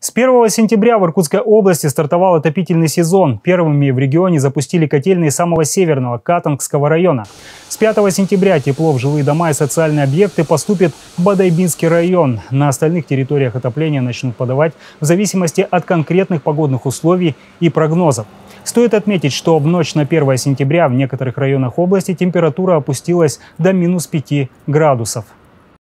С 1 сентября в Иркутской области стартовал отопительный сезон. Первыми в регионе запустили котельные самого северного Катангского района. С 5 сентября тепло в жилые дома и социальные объекты поступит в Бадайбинский район. На остальных территориях отопления начнут подавать в зависимости от конкретных погодных условий и прогнозов. Стоит отметить, что в ночь на 1 сентября в некоторых районах области температура опустилась до минус 5 градусов.